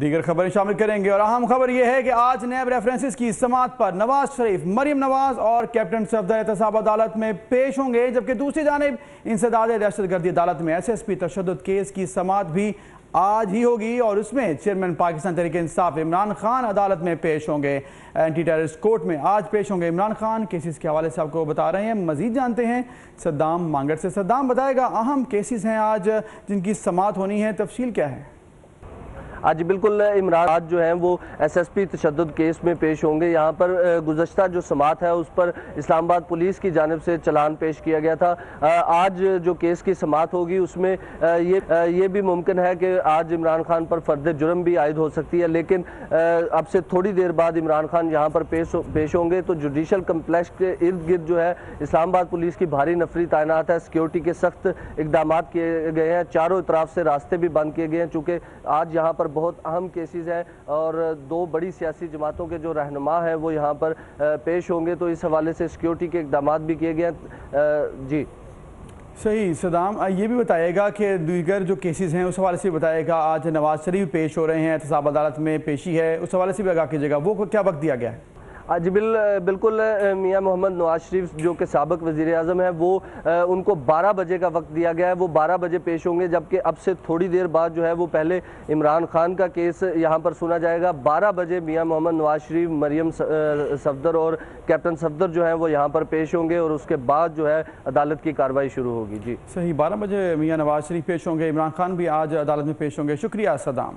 دیگر خبریں شامل کریں گے اور اہم خبر یہ ہے کہ آج نیب ریفرنسز کی سماعت پر نواز شریف، مریم نواز اور کیپٹن صفدر احتساب عدالت میں پیش ہوں گے، جبکہ دوسری جانب انسداد دہشت گردی عدالت میں ایس ایس پی تشدد کیس کی سماعت بھی آج ہی ہوگی اور اس میں چیئرمین پاکستان تحریک انصاف عمران خان عدالت میں پیش ہوں گے۔ اینٹی ٹیررسٹ کورٹ میں آج پیش ہوں گے عمران خان۔ کیسز کے حوالے سے آپ کو بتا رہے ہیں، مزید جانتے ہیں۔ صدام مانگر سے صدام بتائے گا، اہم کیسز ہیں آج جن کی سماعت ہونی ہے، تفصیل کیا ہے؟ آج بالکل عمران آج جو ہیں وہ ایس ایس پی تشدد کیس میں پیش ہوں گے۔ یہاں پر گزشتہ جو سماعت ہے اس پر اسلام آباد پولیس کی جانب سے چلان پیش کیا گیا تھا۔ آج جو کیس کی سماعت ہوگی اس میں یہ بھی ممکن ہے کہ آج عمران خان پر فرد جرم بھی عائد ہو سکتی ہے، لیکن اب سے تھوڑی دیر بعد عمران خان یہاں پر پیش ہوں گے۔ تو جوڈیشل کمپلیکس کے ارد گرد جو ہے، اسلام آباد پولیس کی بھاری نفری تعینات ہے سیکیورٹی کے سخت اقدامات کیے گئے ہیں۔ چاروں اطراف سے راستے بھی بند کیے گئے ہیں، چونکہ آج یہاں پر بہت اہم کیسز ہیں اور دو بڑی سیاسی جماعتوں کے جو رہنما ہیں وہ یہاں پر پیش ہوں گے تو اس حوالے سے سیکیورٹی کے اقدامات بھی کیے گئے ہیں۔ جی۔ صحیح، صدام یہ بھی بتائے گا کہ دیگر جو کیسز ہیں اس حوالے سے بتائے گا، آج نواز شریف پیش ہو رہے ہیں، احتساب عدالت میں پیشی ہے، اس حوالے سے بھی آگاہ کیجیے گا۔ وہ کیا وقت دیا گیا ہے؟ جی بالکل میاں محمد نواز شریف جو کہ سابق وزیر اعظم ہے وہ ان کو بارہ بجے کا وقت دیا گیا ہے۔ وہ بارہ بجے پیش ہوں گے، جبکہ اب سے تھوڑی دیر بعد جو ہے، وہ پہلے عمران خان کا کیس یہاں پر سنا جائے گا۔ بارہ بجے میاں محمد نواز شریف، مریم صفدر اور کیپٹن صفدر جو ہیں، وہ یہاں پر پیش ہوں گے اور اس کے بعد جو ہے، عدالت کی کاروائی شروع ہوگی۔ جی۔ صحیح، بارہ بجے میاں نواز شریف پیش ہوں گے، عمران خان بھی آج عدالت میں پیش ہوں گے۔ شکریہ، صدام۔